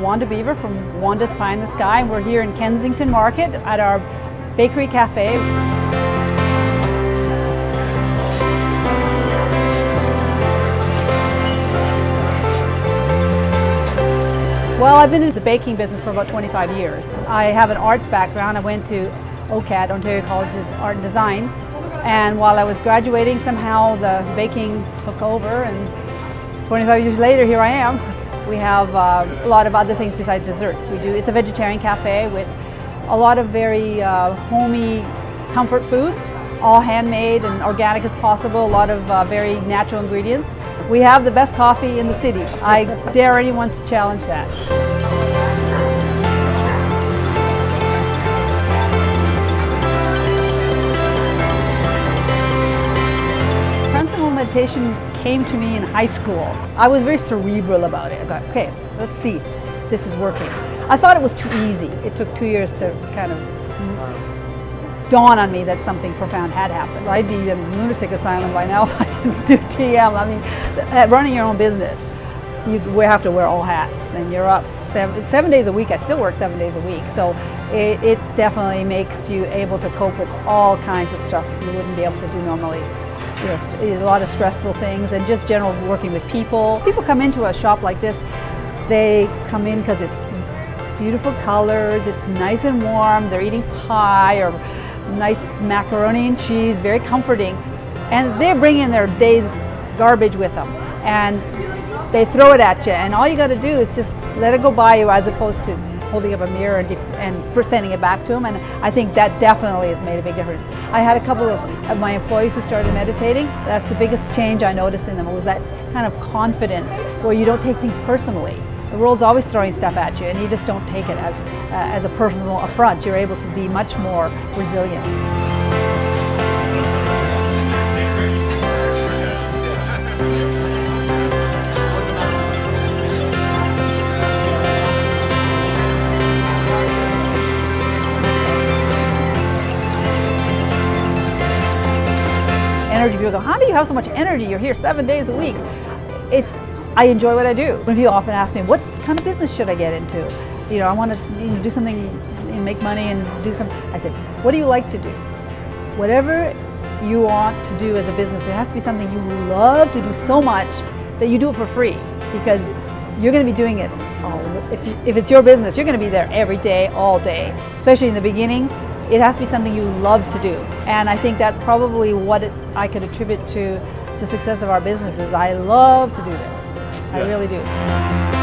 Wanda Beaver from Wanda's Pie in the Sky. We're here in Kensington Market at our Bakery Cafe. Well, I've been in the baking business for about 25 years. I have an arts background. I went to OCAD, Ontario College of Art and Design, and while I was graduating, somehow the baking took over, and 25 years later, here I am. We have uh, a lot of other things besides desserts. We do. It's a vegetarian cafe with a lot of very uh, homey comfort foods, all handmade and organic as possible. A lot of uh, very natural ingredients. We have the best coffee in the city. I dare anyone to challenge that. Meditation came to me in high school. I was very cerebral about it. I got, okay, let's see, this is working. I thought it was too easy. It took two years to kind of dawn on me that something profound had happened. I'd be in a lunatic asylum by now if I didn't do TM. I mean, uh, running your own business, you have to wear all hats and you're up seven, seven days a week. I still work seven days a week. So it, it definitely makes you able to cope with all kinds of stuff you wouldn't be able to do normally. You know, eh, a lot of stressful things and just general working with people. People come into a shop like this, they come in because it's beautiful colors, it's nice and warm, they're eating pie or nice macaroni and cheese, very comforting. And they're bringing their day's garbage with them. And they throw it at you. And all you got to do is just let it go by you as opposed to holding up a mirror and, and sending it back to them. And I think that definitely has made a big difference. I had a couple of, of my employees who started meditating. That's the biggest change I noticed in them was that kind of confidence where you don't take things personally. The world's always throwing stuff at you and you just don't take it as, uh, as a personal affront. You're able to be much more resilient. Energy. People go, how do you have so much energy? You're here seven days a week. It's, I enjoy what I do. When people often ask me, what kind of business should I get into? You know, I want to you know, do something and make money and do some. I said, what do you like to do? Whatever you want to do as a business, it has to be something you love to do so much that you do it for free because you're going to be doing it. All, if, you, if it's your business, you're going to be there every day, all day, especially in the beginning it has to be something you love to do. And I think that's probably what it, I could attribute to the success of our businesses. I love to do this. I really do.